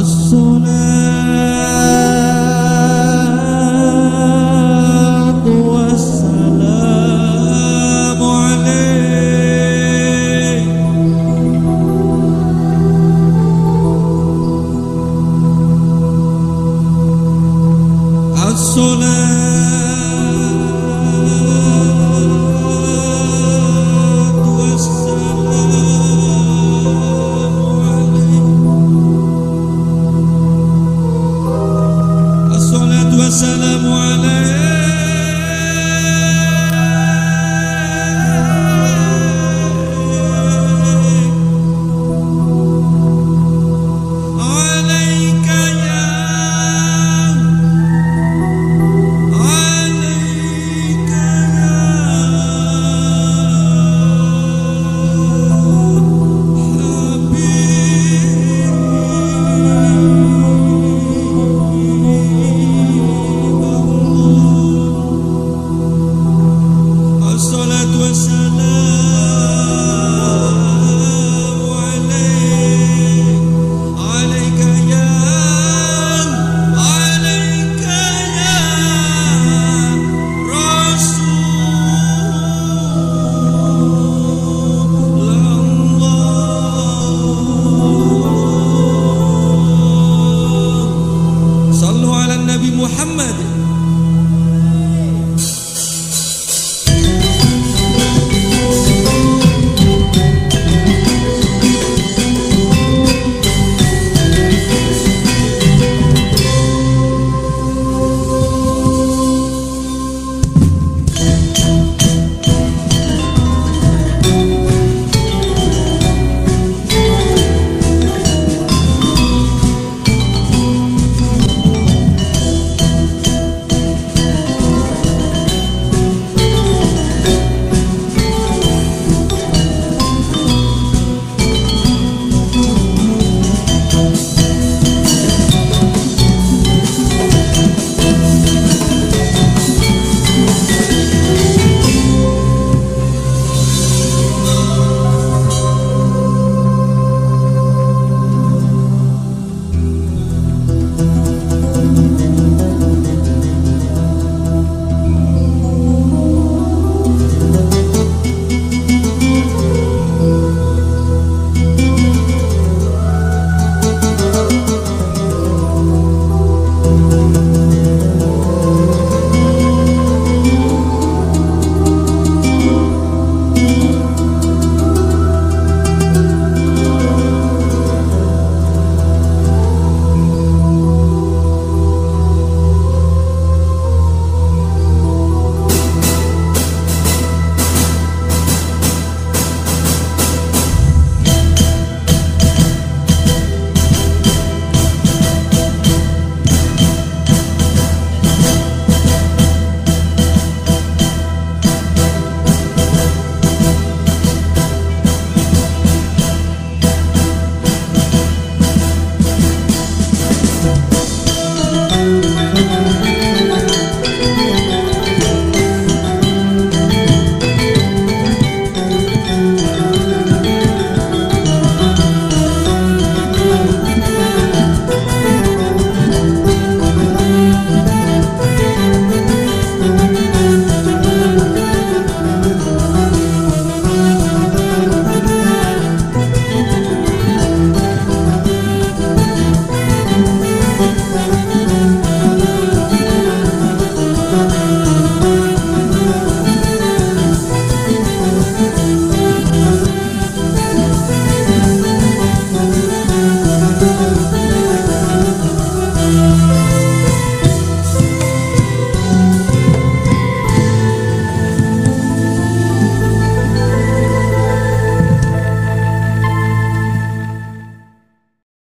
الصلاة. والسلام عليك. الصلاة Thank you.